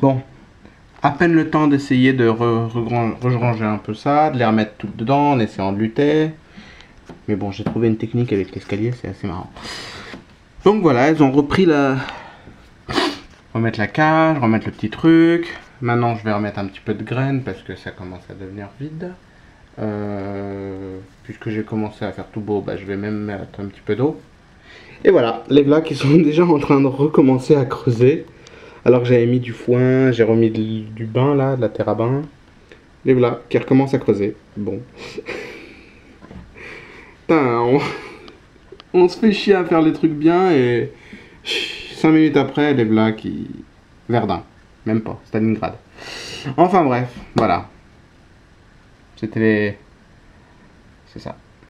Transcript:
Bon, à peine le temps d'essayer de re- regran- ranger un peu ça, de les remettre toutes dedans en essayant de lutter. Mais bon, j'ai trouvé une technique avec l'escalier, c'est assez marrant. Donc voilà, elles ont repris la... Remettre la cage, remettre le petit truc. Maintenant, je vais remettre un petit peu de graines parce que ça commence à devenir vide. Euh, puisque j'ai commencé à faire tout beau, bah, je vais même mettre un petit peu d'eau. Et voilà, les vlas qui sont déjà en train de recommencer à creuser. Alors que j'avais mis du foin, j'ai remis du bain là, de la terre à bain. Les voilà, qui recommencent à creuser. Bon. Putain, on... se fait chier à faire les trucs bien et 5 minutes après, les vlas qui. Verdun. Même pas, Stalingrad. Enfin bref, voilà. C'était les. C'est ça.